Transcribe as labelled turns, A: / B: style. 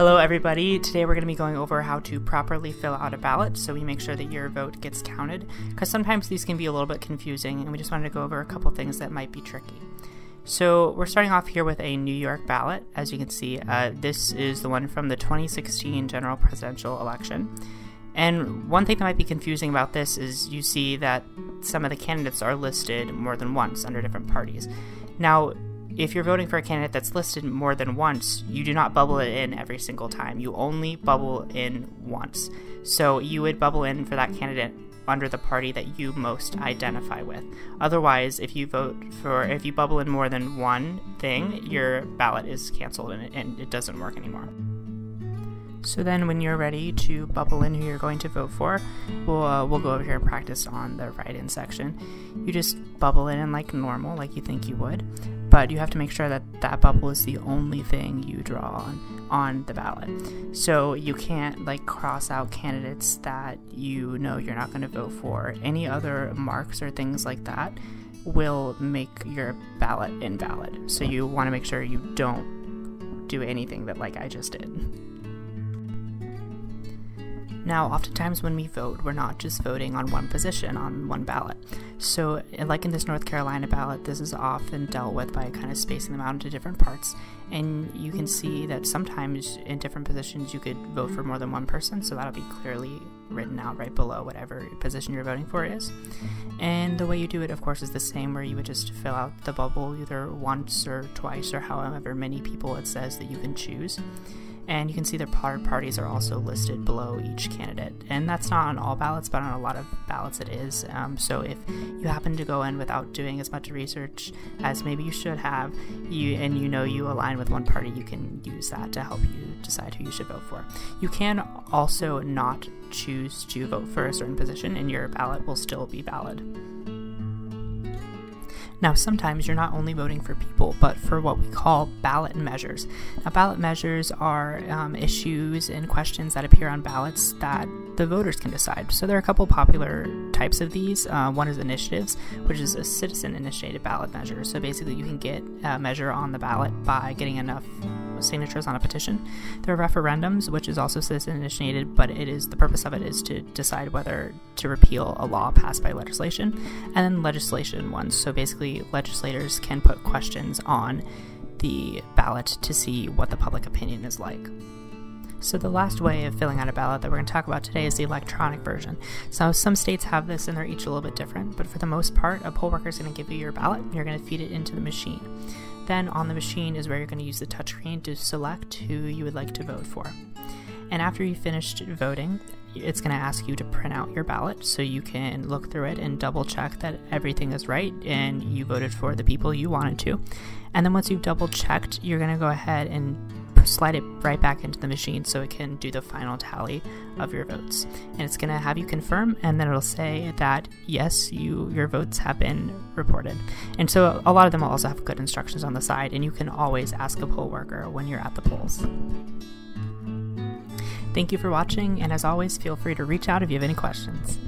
A: Hello, everybody. Today we're going to be going over how to properly fill out a ballot so we make sure that your vote gets counted, because sometimes these can be a little bit confusing, and we just wanted to go over a couple things that might be tricky. So, we're starting off here with a New York ballot. As you can see, uh, this is the one from the 2016 general presidential election. And one thing that might be confusing about this is you see that some of the candidates are listed more than once under different parties. Now, if you're voting for a candidate that's listed more than once, you do not bubble it in every single time. You only bubble in once. So you would bubble in for that candidate under the party that you most identify with. Otherwise, if you vote for, if you bubble in more than one thing, your ballot is canceled and it, and it doesn't work anymore. So then, when you're ready to bubble in who you're going to vote for, we'll uh, we'll go over here and practice on the write-in section. You just bubble it in like normal, like you think you would, but you have to make sure that that bubble is the only thing you draw on on the ballot. So you can't like cross out candidates that you know you're not going to vote for. Any other marks or things like that will make your ballot invalid. So you want to make sure you don't do anything that like I just did. Now, oftentimes when we vote, we're not just voting on one position on one ballot. So, uh, like in this North Carolina ballot, this is often dealt with by kind of spacing them out into different parts. And you can see that sometimes in different positions you could vote for more than one person, so that'll be clearly written out right below whatever position you're voting for is. And the way you do it, of course, is the same where you would just fill out the bubble either once or twice or however many people it says that you can choose and you can see their parties are also listed below each candidate. And that's not on all ballots, but on a lot of ballots it is. Um, so if you happen to go in without doing as much research as maybe you should have, you and you know you align with one party, you can use that to help you decide who you should vote for. You can also not choose to vote for a certain position, and your ballot will still be valid. Now, sometimes you're not only voting for people, but for what we call ballot measures. Now, ballot measures are um, issues and questions that appear on ballots that the voters can decide. So, there are a couple popular types of these. Uh, one is initiatives, which is a citizen initiated ballot measure. So, basically, you can get a measure on the ballot by getting enough signatures on a petition. There are referendums, which is also citizen initiated, but it is the purpose of it is to decide whether to repeal a law passed by legislation, and then legislation ones. So basically, legislators can put questions on the ballot to see what the public opinion is like. So, the last way of filling out a ballot that we're going to talk about today is the electronic version. So, some states have this and they're each a little bit different, but for the most part, a poll worker is going to give you your ballot and you're going to feed it into the machine. Then on the machine is where you're going to use the touchscreen to select who you would like to vote for. And after you've finished voting, it's going to ask you to print out your ballot so you can look through it and double check that everything is right and you voted for the people you wanted to. And then once you've double checked, you're going to go ahead and slide it right back into the machine so it can do the final tally of your votes. And it's going to have you confirm, and then it'll say that yes, you your votes have been reported. And so a lot of them will also have good instructions on the side, and you can always ask a poll worker when you're at the polls. Thank you for watching, and as always, feel free to reach out if you have any questions.